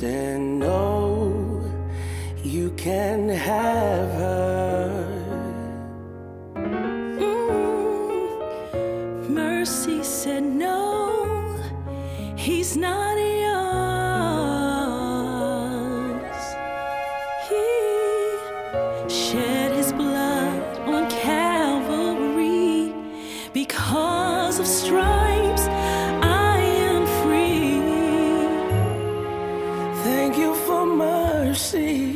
said no you can have her. Mm, mercy said no he's not Thank you for mercy.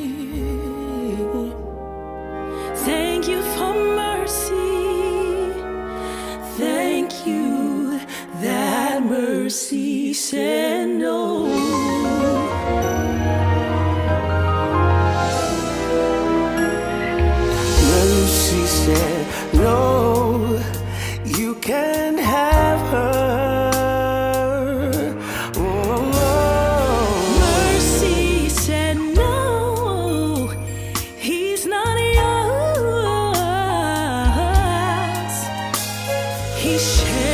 Thank you for mercy. Thank you that mercy sent. no. 一些。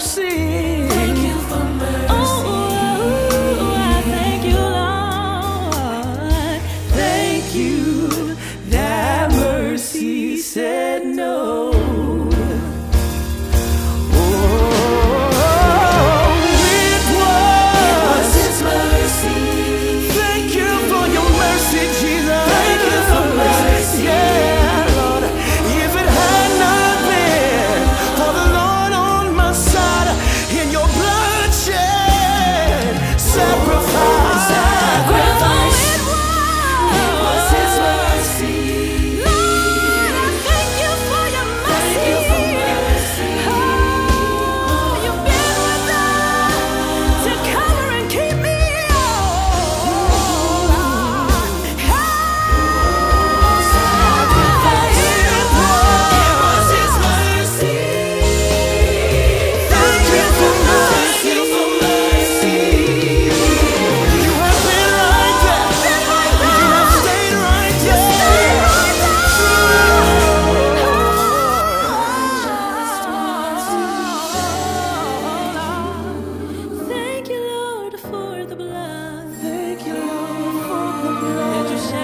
see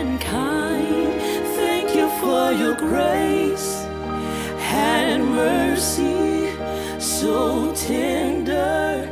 Kind, Thank you for your grace and mercy, so tender.